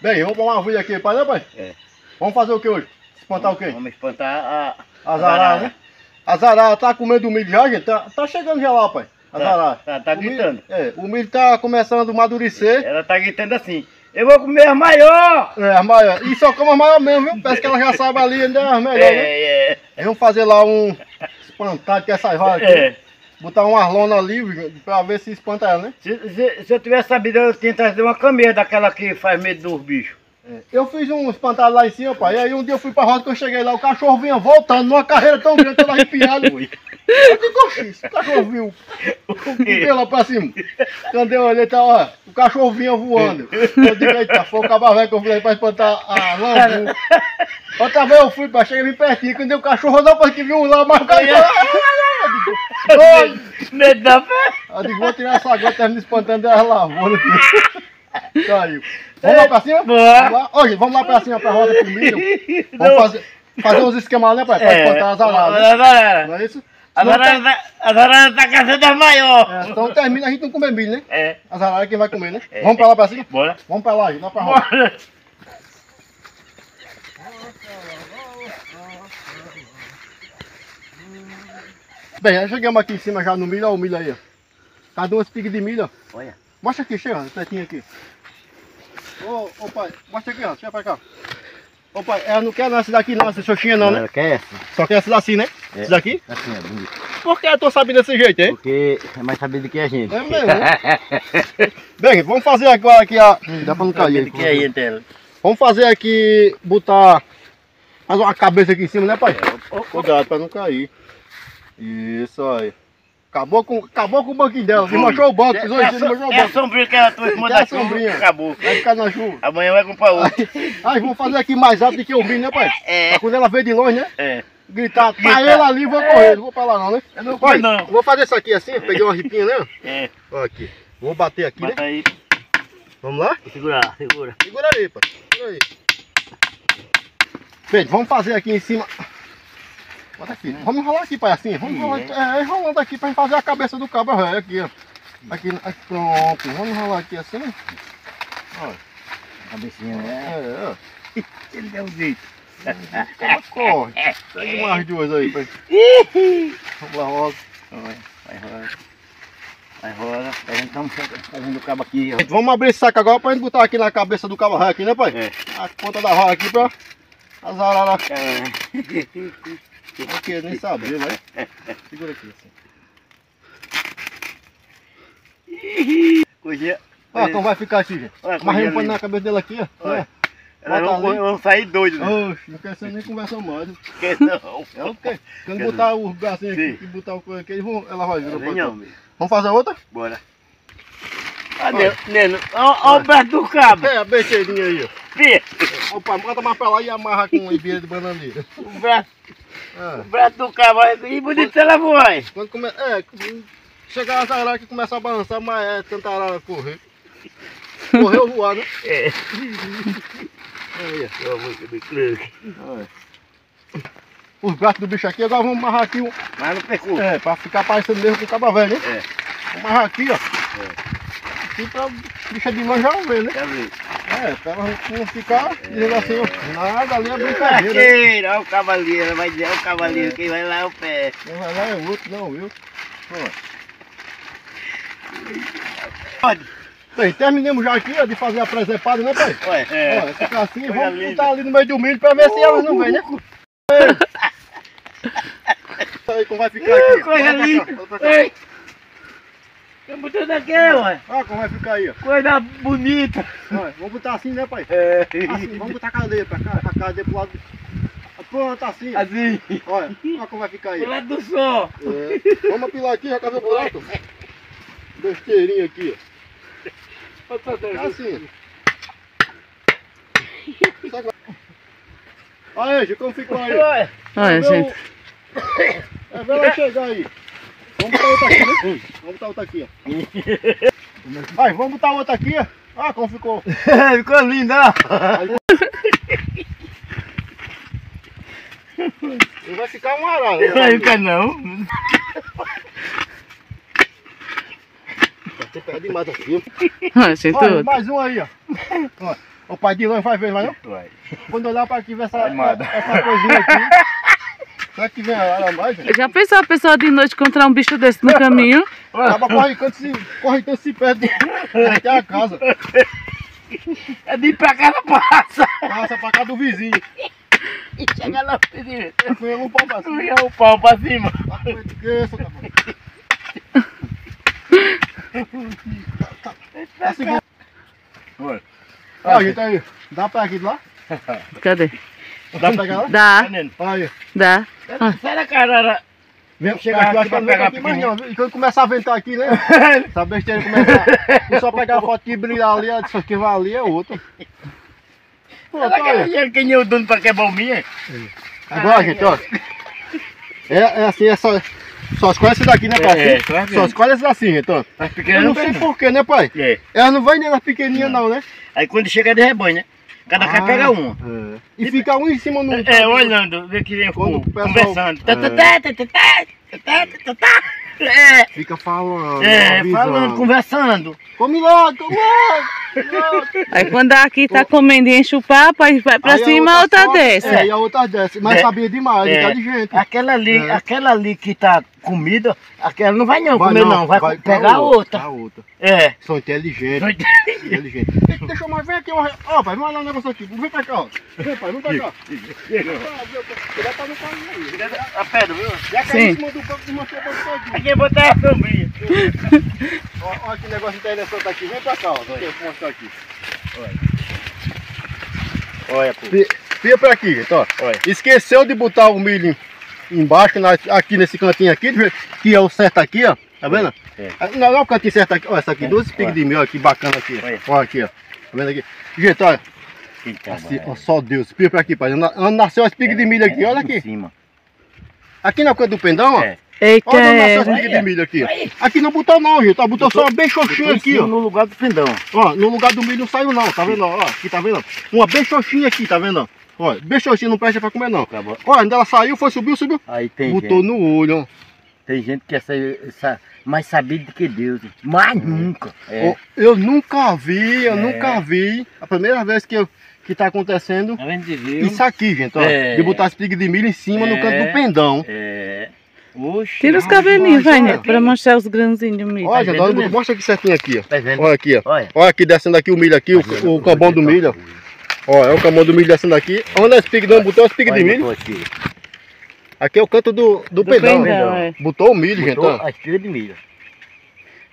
Bem, vamos uma agulha aqui, pai, né, pai? É. Vamos fazer o que hoje? Espantar o quê? Vamos espantar a... A zarara, né? A zarara tá comendo o milho já, gente? Tá, tá chegando já lá, pai. A Tá, zarara. tá, tá O milho- gritando. é, o milho tá começando a amadurecer. Ela tá gritando assim. Eu vou comer a maior! É, as maiores. E só como as maiores mesmo, viu? Parece que ela já sabe ali ainda é as melhores, né? É, é. Vamos fazer lá um espantado que essas varas aqui. É. Botar uma lona ali pra ver se espanta ela, né? Se, se- se eu tivesse sabido, eu tinha trazido uma camisa daquela que faz medo dos bichos. Eu fiz um espantado lá em cima, pai. E aí um dia eu fui pra roça, quando eu cheguei lá, o cachorro vinha voltando numa carreira tão grande, todo arrepiado. Eu Ui. digo, oxi, esse cachorro viu. O lá pra cima. Quando eu olhei, tá, ó, o cachorro vinha voando. Eu digo, eita, foi o velho que eu falei pra espantar a lambu. Outra vez eu fui, pai, cheguei bem pertinho. Quando o cachorro não, porque viu lá, mas o cachorro... Medo da fé? Eu digo, vou tirar essa gota, termina espantando as lavouras aqui. Caiu. Vamos lá pra cima? Vamos lá? Olha, vamos lá pra cima pra roda com milho. Vamos fazer, fazer uns esquemas, né, pai? Pra espantar as araras. A zarara. Não é isso? A Senão zarara tá- a zarara tá caçando as É, maior. então termina, a gente não come milho, né? É. As araras é quem vai comer, né? É. Vamos pra lá pra cima? Bora. Vamos pra lá, gente, lá pra roda. Bora. Bem, já chegamos aqui em cima já no milho, olha o milho aí, ó. Cada um espiga de milho, ó. Olha. Mostra aqui, chega, o tetinho aqui. Ô, ô pai, mostra aqui, ó, chega pra cá. Ô pai, ela não quer não, essa daqui não, essa xoxinha não, né? Ela quer essa? Só quer essa assim, né? É. Essa daqui? Assim, é bonito. Por que eu tô sabendo desse jeito, hein? Porque é mais sabido que a gente. É mesmo, né? Bem, vamos fazer agora aqui a... Hum, Dá pra não cair que é a aí. Vamos fazer aqui, botar... Fazer uma cabeça aqui em cima, né pai? Ó, ó, Cuidado pra não cair. Isso aí. Acabou com, acabou com o banquinho dela. Desmanchou o banco. É, Pisou é, em cima, desmanchou o é a banco. sombrinha que ela trouxe É manda a a sombrinha. acabou. Vai ficar na chuva. Amanhã vai comprar outro. Aí vamos fazer aqui mais alto do que o milho, né pai? É. Pra quando ela veio de longe, né? É. Gritar, tá Gritar. ele ali, vou correr. Não vou pra lá não, né? Eu não Olha, não. Vou fazer isso aqui assim, peguei uma ripinha, né? É. Ó aqui. Vou bater aqui, né? Bota aí. Vamos lá? Segura, segura. Segura aí, pai. Segura aí. Bem, vamos fazer aqui em cima. Bota aqui. Vamos enrolar aqui, pai, assim. Vamos Sim, enrolar, é, enrolando aqui pra gente fazer a cabeça do cabo velho aqui, ó. Aqui, aqui, pronto. Vamos enrolar aqui assim. Ó. Cabecinha, né? É, ó. Ele deu um jeito. Como corre. Pega umas duas aí, pai. Vamos lá, roda. Vai, vai roda. Vai roda. A gente tá fazendo o cabo aqui, ó. Vamos abrir esse saco agora pra gente botar aqui na cabeça do cabo aqui, né, pai? É. A ponta da roda aqui pra as araras. É. Eu não queria nem saber, vai. Segura aqui assim. Coisinha. Ó, como vai ficar aqui, gente. Olha, um pano na cabeça dele aqui, ó. Olha. É. Elas Bota vão, sair doidos, né? Oxe, não quero ser nem conversa mais. Quer não. É o quê? Quando Quer botar o bracinho aqui e botar o coisa aqui, eles vão, ela vai vir. Vem não, meu. Vamos fazer outra? Bora. Cadê? Neno, ó o braço do cabo. É, a besteirinha aí, ó. Fih, Opa, bota mais pra lá e amarra com envia de bananeira. O braço, É. o braço do cabo. E bonito ela voar. Quando come... É, chegar as araras que começa a balançar, mas é tanta arara correr. Correu voar, né? É. Aí, Eu vou comer cruque. ó. Os braços do bicho aqui, agora vamos amarrar aqui um. Mas no percurso. É, pra ficar parecendo mesmo com o caba velho, né? É. Vamos amarrar aqui, ó. Aqui pra bicha de mãe já ver, né? Quer ver? É, pra não ficar dizendo assim, ó. Nada ali é brincadeira. né? Olha o cavaleiro. Vai dizer, olha o cavaleiro. Quem vai lá é o pé. Quem vai lá é outro, não, viu? Pode. Bem, terminamos já aqui, ó, de fazer a presepada, né, pai? Ué, é. Ó, ficar assim, Coisa vamos linda. botar ali no meio do milho pra ver se elas não vêm, né? Aí como vai ficar aqui. Coisa Olha linda. olha pra cá. Ei. Tá botando aqui, ué. Olha como vai ficar aí, ó. Coisa bonita. Olha, vamos botar assim, né, pai? É. Assim, vamos botar a cadeia pra cá, pra cadeia pro lado. Pronto, assim. Assim. Olha, olha como vai ficar aí. Do lado do sol. É. Vamos apilar aqui, já cadê o buraco? Besteirinha aqui, ó. É assim. Sabe- Aí, Anjo, como ficou aí? Olha, gente. É, ela chegar aí. Vamos botar outra aqui, né? Vamos botar outra aqui, ó. Aí, vamos botar outra aqui, ó. Ah, como ficou. Ficou linda, E vai ficar um arara. Não fica não. Vai ter pé demais aqui. Gente, Olha, mais um aí, ó. Ó, O pai de longe vai ver, vai não? Vai. Quando olhar pra aqui, ver essa, Vai, essa coisinha aqui. Será que vem a hora mais? gente? Já pensou a pessoa de noite encontrar um bicho desse no caminho? Acaba corre tanto se, corre tanto se perde até a casa. É de ir pra casa passa. Passa pra casa do vizinho. E chega lá pro vizinho. Foi um pau pra cima. Puxa o pau pra cima. Tá bom. Tá. Oi. Ó, gente aí. Dá pra aqui de lá? Cadê? Dá pra pegar lá? Dá, Olha aí. dá. Sai da carara. Vem, Chega chega aqui, eu acho que não vem pegar aqui mais não. E quando começar a ventar aqui, né? Essa besteira começa a... só pegar a foto que brilhar ali, a disso aqui vai ali é outra. Pô, Será tá que quem é o dono pra quebrar o minha? Agora, gente, ó. É, é assim, é só... Só escolhe esse daqui, né, pai? É, é, só só escolhe esse assim, gente, ó. Mas Eu não não sei não. porquê, né, pai? É. Elas não vão nem nas pequenininhas, não, né? Aí quando chega de rebanho, né? Cada cara pega uma. É. E fica um em cima no... É, olhando, vê que vem Quando o pessoal- conversando. É. É, Fica falando, é, avisando. falando, conversando. Come logo, come logo. Aí quando aqui tá comendo e enche o papo, aí vai pra Aí a cima, outra sobe, desce. É, e a outra desce. Mas É. sabia demais, É. inteligente. Aquela ali, É. aquela ali que tá comida, aquela não vai não Vai comer não, vai, pra pegar a outra. A outra. É. São inteligentes. Não inteligentes. Deixa- Deixa eu mais ver aqui. Ó, ó, pai, vamos olhar um negócio aqui. Vem pra cá, ó. Vem, pai, vem pra cá. Cuidado pra não cair aí. A pedra, viu? Já caiu em cima do banco e manchou o banco todinho. Aqui botar a sombrinha. Ó, ó, que negócio interessante aqui. Vem pra cá, ó. Mostrar aqui. Olha, pô. Fia pra aqui, gente, ó. Olha. Esqueceu de botar o milho embaixo, na- aqui nesse cantinho aqui, que é o certo aqui, ó. Tá vendo? É. Ah, Não, não é o cantinho certo aqui. Ó, essa aqui, É. duas espigas de milho, ó, que bacana aqui. Olha. Ó, aqui, ó. Tá vendo aqui? Gente, olha. Eita, Assim, ó, só Deus. Espia pra aqui, pai. Nasceu a espiga de milho aqui, olha Em aqui. cima. Aqui na coisa do pendão, ó. É. Eita, Olha é. espiga de milho aqui. Aqui não botou não, gente. ó, Botou só bem xoxinha aqui, ó. No lugar do pendão. Ó, no lugar do milho não saiu não, tá vendo? Ó, aqui, tá vendo? Uma bem xoxinha aqui, tá vendo? Ó, bem xoxinha, não presta pra comer não. Acabou. Ó, onde ela saiu, foi, subiu, subiu. Aí tem Botou gente, no olho, ó. tem gente que é sa- sa- mais sabido do que Deus. Mas nunca. É. Ó, Eu nunca vi, eu É. nunca vi. A primeira vez que, eu, que tá acontecendo Tá vendo de viu? isso aqui, gente, ó. É. De botar espiga de milho em cima no É. canto do pendão. É. Oxe. Tira os cabelinhos, vai, né? Pra mostrar os grãozinhos de milho. Olha, gente, olha, mesmo? mostra aqui certinho aqui, ó. Tá vendo? Olha aqui, ó. Olha. Olha aqui descendo aqui o milho aqui, o, o cambão do milho, ó. Ó, é o cambão do milho descendo aqui. Onde a espiga não botou a espiga de Olha, milho? aqui. Aqui é o canto do, do, Do é. Botou o milho, gente, Botou ó. a espiga de milho.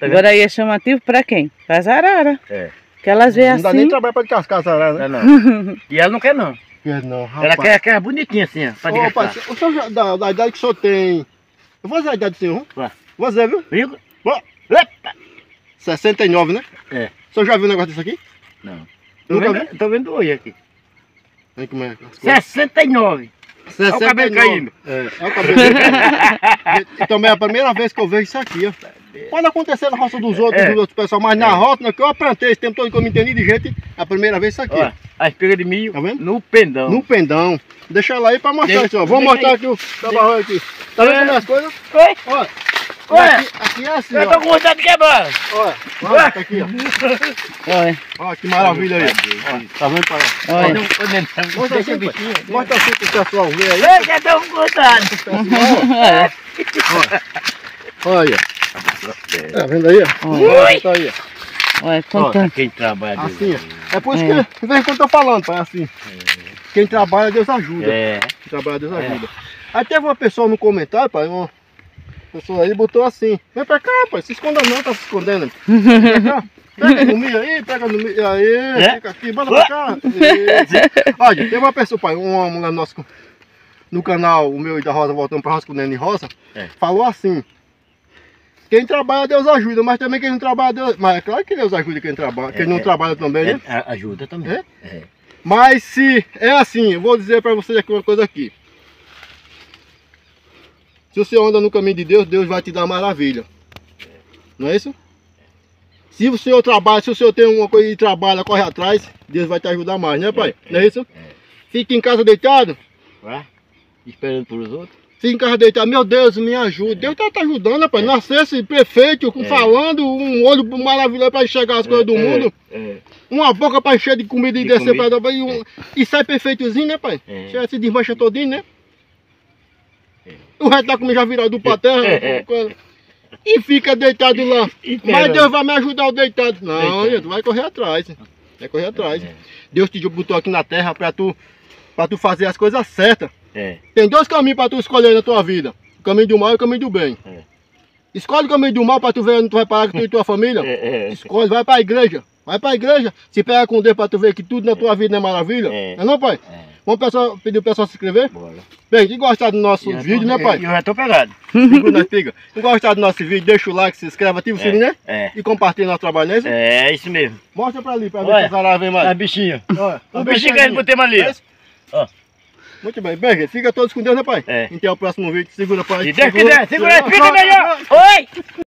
Tá? Agora aí é chamativo pra quem? Pra arara. É. Que elas veem Não dá nem assim. trabalho pra descascar essa arara, né? Não, não. E ela não quer não. Quer não, rapaz. Ela quer aquela bonitinha assim, ó. Pra Ô, pai, desgastar. o senhor já, da, da idade que o senhor tem. Eu vou fazer a idade do senhor, Vai. Vou fazer, viu? Viu? Ó, epa. 69, né? É. O senhor já viu um negócio desse aqui? Não. Tô Nunca vendo, tô vendo hoje aqui. Vem como é. as coisas. 69. 69. o cabelo caindo. É, é o cabelo caindo. Também é a primeira vez que eu vejo isso aqui, ó. Pode acontecer na roça dos outros, É. dos outros pessoal, mas na roça, que eu plantei esse tempo todo que eu me entendi de gente, é a primeira vez isso aqui. Ó, a espiga de milho Tá vendo? no pendão. No pendão. Deixa ela aí pra mostrar Deixa- isso, ó. Vou mostrar aí. aqui o tabarrão aqui. Tá vendo É. como é as coisas? Oi, Olha. Olha. Aqui, aqui é assim, eu ó. tô com vontade de quebrar. Olha, olha, tá aqui, ó. Olha, Olha que maravilha aí. Olha, tá vendo, pai? olha. Mostra assim, pai. Mostra assim pro pessoal ver aí. Eu já tô com vontade. Olha. Olha. Tá vendo aí? ó? Olha. Tá aí, ó. Olha. Quem trabalha. Deus Assim, ó. É por isso É. que, de vez em quando eu tô falando, pai, assim. Quem trabalha, Deus ajuda. É. Quem trabalha, Deus É. ajuda. Aí teve uma pessoa no comentário, pai, uma pessoa aí botou assim, vem pra cá, pai, se esconda não, tá se escondendo. Vem pra cá. Pega no milho aí, pega no milho aí, É? fica aqui, bota pra cá. Olha, teve uma pessoa, pai, uma mulher nossa no canal, o meu e da Rosa, voltando pra Rosa com o Nene Rosa, É. falou assim, quem trabalha, Deus ajuda, mas também quem não trabalha, Deus... Mas é claro que Deus ajuda quem trabalha, quem É, não é. trabalha também, né? É, ajuda também. É? É. Mas se é assim, eu vou dizer pra vocês aqui uma coisa aqui. Se você anda no caminho de Deus, Deus vai te dar maravilha. Não é isso? Se o senhor trabalha, se o senhor tem uma coisa de trabalho, corre atrás, Deus vai te ajudar mais, né pai? Não é isso? Fica em casa deitado. Vai. Esperando pelos outros. Fica em casa deitado, meu Deus, me ajuda. Deus tá te ajudando, né, pai? Nascesse prefeito, É. falando, um olho maravilhoso pra enxergar as coisas do É, mundo, É, uma boca pra encher de comida e De descer comida. pra e, um, e sai perfeitozinho, né, pai? É. Chega, se desmancha todinho, né? É. O resto da comida já virado pra terra. É. coisa. E fica deitado lá. Mas pera. Deus vai me ajudar o deitado. Não, gente, vai correr atrás. Vai correr atrás. É. Deus te botou aqui na terra pra tu, pra tu fazer as coisas certas. É, Tem dois caminhos pra tu escolher na tua vida. O caminho do mal e o caminho do bem. É. Escolhe o caminho do mal pra tu ver onde tu vai parar com tu e tua família. é, é. Escolhe, vai pra igreja. Vai pra igreja. Se pega com Deus pra tu ver que tudo na tua vida não é maravilha. É. Não é não, pai? É, Vamos pessoal, pedir o pessoal se inscrever? bora. Bem, quem gostar do nosso eu vídeo, tô- né, pai? Eu já tô pegado. Quem gostar do nosso vídeo, deixa o like, se inscreve, ativa o sininho, né? É, E compartilha nosso trabalho, não é isso? é, é isso mesmo. Mostra pra ali, pra ver se araras vêm mais. A bichinha. Olha, O bichinho que bem a gente botei ali. É isso? Muito bem. Bem, fica todos com Deus, né, pai? É. Até o próximo vídeo. Segura, pai. Se Deus quiser, segura aí, fica melhor. Oi!